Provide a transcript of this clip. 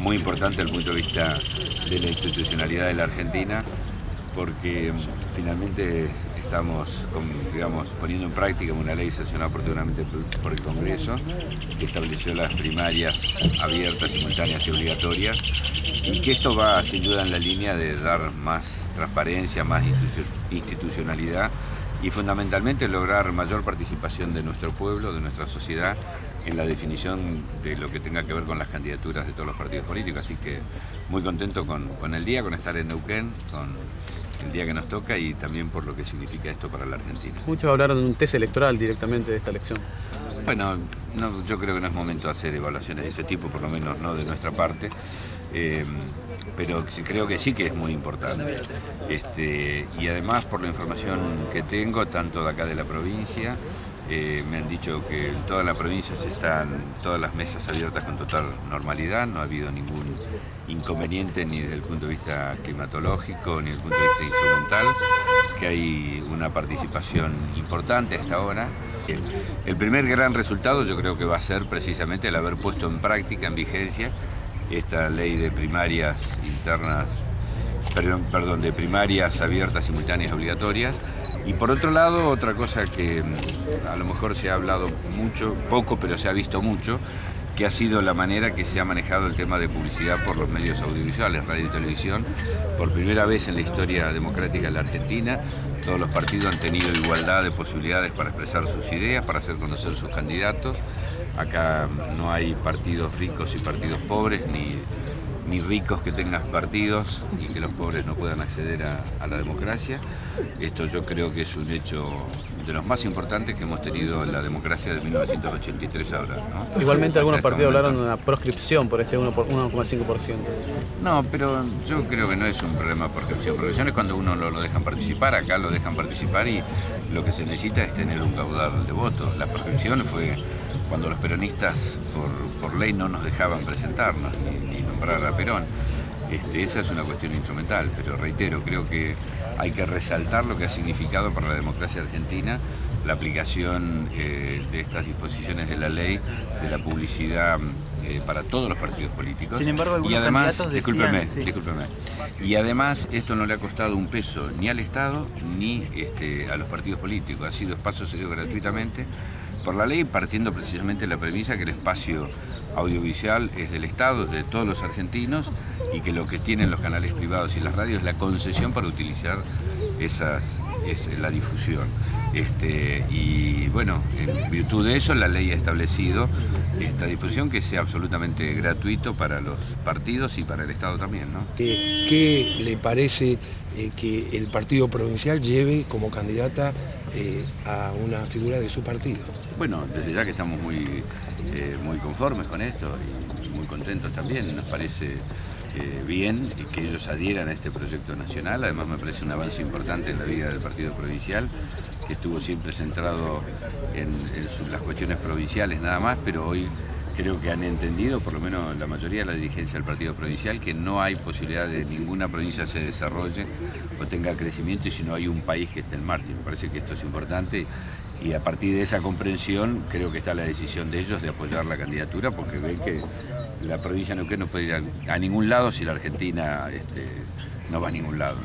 muy importante desde el punto de vista de la institucionalidad de la Argentina, porque mm, finalmente estamos digamos, poniendo en práctica una ley sancionada oportunamente por el Congreso que estableció las primarias abiertas, simultáneas y obligatorias y que esto va sin duda en la línea de dar más transparencia, más institucionalidad y fundamentalmente lograr mayor participación de nuestro pueblo, de nuestra sociedad en la definición de lo que tenga que ver con las candidaturas de todos los partidos políticos. Así que muy contento con, con el día, con estar en Neuquén, con el día que nos toca y también por lo que significa esto para la Argentina. Muchos hablaron de un test electoral directamente de esta elección. Bueno, no, yo creo que no es momento de hacer evaluaciones de ese tipo, por lo menos no de nuestra parte. Eh, pero creo que sí que es muy importante. Este, y además por la información que tengo, tanto de acá de la provincia, eh, me han dicho que en toda la provincia se están todas las mesas abiertas con total normalidad, no ha habido ningún inconveniente ni desde el punto de vista climatológico ni desde el punto de vista instrumental, que hay una participación importante hasta ahora. El primer gran resultado yo creo que va a ser precisamente el haber puesto en práctica, en vigencia, esta ley de primarias internas, perdón, perdón de primarias abiertas, simultáneas, obligatorias, y por otro lado, otra cosa que mm, a lo mejor se ha hablado mucho, poco, pero se ha visto mucho, que ha sido la manera que se ha manejado el tema de publicidad por los medios audiovisuales, radio y televisión. Por primera vez en la historia democrática de la Argentina, todos los partidos han tenido igualdad de posibilidades para expresar sus ideas, para hacer conocer sus candidatos. Acá no hay partidos ricos y partidos pobres, ni ni ricos que tengan partidos y que los pobres no puedan acceder a, la democracia. Esto yo creo que es un hecho de los más importantes que hemos tenido en la democracia de 1983 ahora. Igualmente algunos este partidos hablaron de una proscripción por este 1,5%. No, pero yo creo que no es un problema por proscripción. Proscripción es cuando uno lo, lo, dejan participar, acá lo dejan participar y lo que se necesita es tener un caudal de votos. La proscripción fue cuando los peronistas por, ley no nos dejaban presentarnos ni, nombrar a Perón. Este, esa es una cuestión instrumental, pero reitero, creo que hay que resaltar lo que ha significado para la democracia argentina la aplicación eh, de estas disposiciones de la ley, de la publicidad eh, para todos los partidos políticos. Sin embargo, y además, discúlpeme, discúlpeme, y además esto no le ha costado un peso ni al Estado ni este, a los partidos políticos, ha sido espacio cedido gratuitamente por la ley, partiendo precisamente de la premisa que el espacio audiovisual es del Estado, de todos los argentinos, y que lo que tienen los canales privados y las radios es la concesión para utilizar esas, la difusión. Este, y bueno, en virtud de eso la ley ha establecido esta disposición que sea absolutamente gratuito para los partidos y para el Estado también. ¿no? ¿Qué, le parece eh, que el partido provincial lleve como candidata eh, a una figura de su partido? Bueno, desde ya que estamos muy, eh, muy conformes con esto y muy contentos también, nos parece bien que ellos adhieran a este proyecto nacional, además me parece un avance importante en la vida del partido provincial, que estuvo siempre centrado en, las cuestiones provinciales nada más, pero hoy creo que han entendido, por lo menos la mayoría de la dirigencia del partido provincial, que no hay posibilidad de ninguna provincia se desarrolle o tenga crecimiento si no hay un país que esté en marcha. Me parece que esto es importante y a partir de esa comprensión creo que está la decisión de ellos de apoyar la candidatura porque ven que la provincia de Neuquén no puede ir a, ningún lado si la Argentina este, no va a ningún lado.